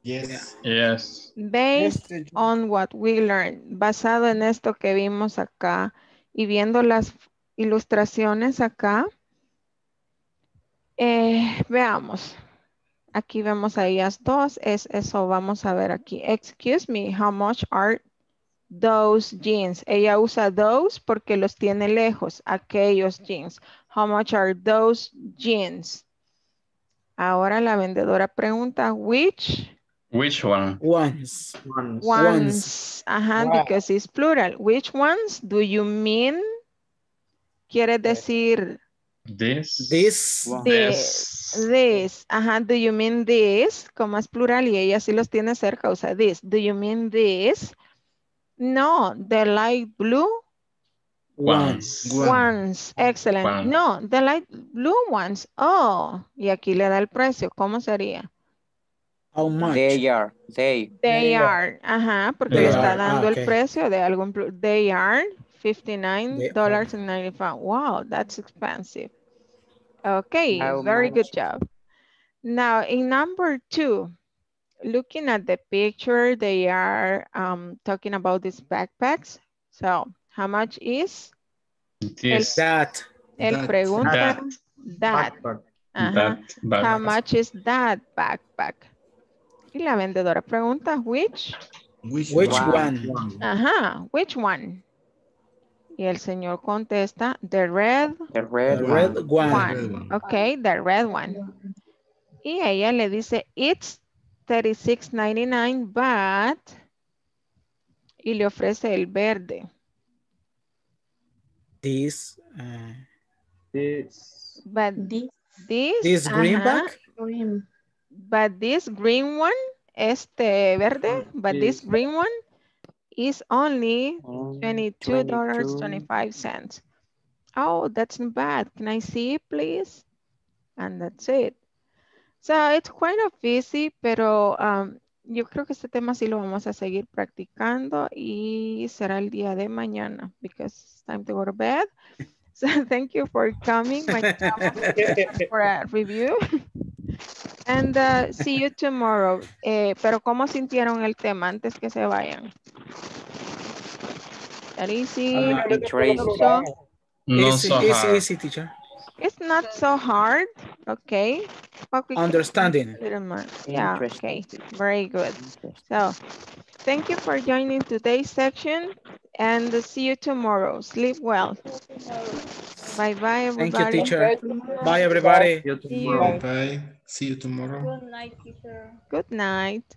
Yes. Yes. Based on what we learned, basado en esto que vimos acá y viendo las ilustraciones acá, eh, veamos. Aquí vemos a ellas dos, es eso vamos a ver aquí. Excuse me, how much are those jeans? Ella usa those porque los tiene lejos, aquellos jeans. How much are those jeans? Ahora la vendedora pregunta, which Which one? Ones. ones? Ajá, Wow. because it's plural. Which ones do you mean? Quiere decir This. This. this, this. Ajá, do you mean this? Como es plural y ella sí los tiene cerca, usa this. Do you mean this? No, the light blue Ones. ones. Excellent. No, the light blue ones. Oh, y aquí le da el precio. ¿Cómo sería? How much? They are, they. They They are. Ajá, porque They le está are, dando ah, el precio de algo. en plu- They are $59.95. Wow, that's expensive. Okay, How very good job. Now, in number two, looking at the picture, they are um, talking about these backpacks. So, how much is? This. That. Él That. pregunta that. Ajá. That. But How much is that backpack? Y la vendedora pregunta, which? Which, Which one? one? Ajá, which one? Y el señor contesta, the red The red The one. red one. one. Okay, the red one. Y ella le dice, it's $36.99, but... Y le ofrece el verde. This. uh, But This this... this greenback. green. But this green one, este verde, but this green one is only Mm, $22.25. Oh, that's not bad. Can I see it, please? And that's it. So it's kind of easy, pero um, yo creo que este tema sí lo vamos a seguir practicando y será el día de mañana because it's time to go to bed. So thank you for coming. Vamos for a review. And uh, see you tomorrow. Eh, pero ¿cómo sintieron el tema antes que se vayan? That easy? So, not easy, so easy, hard. easy, teacher. It's not so hard, okay? But we can Understanding. do a little more. Yeah, okay, very good. So, thank you for joining today's section and see you tomorrow. Sleep well. Bye-bye, Thank you, everybody. teacher. Bye, everybody. See you. Bye. See you tomorrow. Good night.